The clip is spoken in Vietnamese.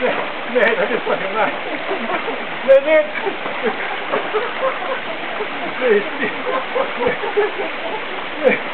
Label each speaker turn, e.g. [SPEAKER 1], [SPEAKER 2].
[SPEAKER 1] 那那他就不行了，那那那那那。